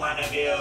one of you.